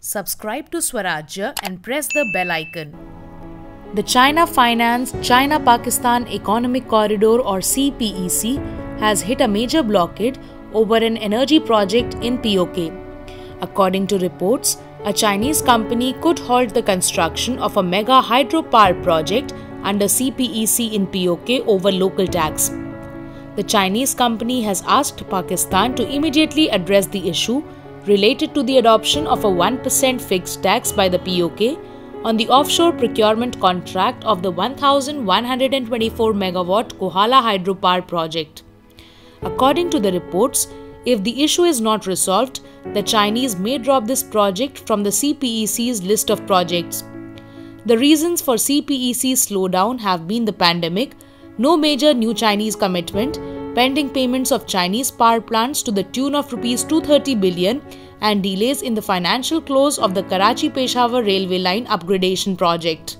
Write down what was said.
Subscribe to Swarajya and press the bell icon. The China Finance China Pakistan Economic Corridor or CPEC has hit a major blockade over an energy project in POK. According to reports, a Chinese company could halt the construction of a mega hydropower project under CPEC in POK over local tax. The Chinese company has asked Pakistan to immediately address the issue related to the adoption of a 1% fixed tax by the POK on the offshore procurement contract of the 1124 megawatt Kohala hydropower project. According to the reports, if the issue is not resolved, the Chinese may drop this project from the CPEC's list of projects. The reasons for CPEC's slowdown have been the pandemic, no major new Chinese commitment, pending payments of Chinese power plants to the tune of rupees 230 billion and delays in the financial close of the Karachi Peshawar railway line upgradation project.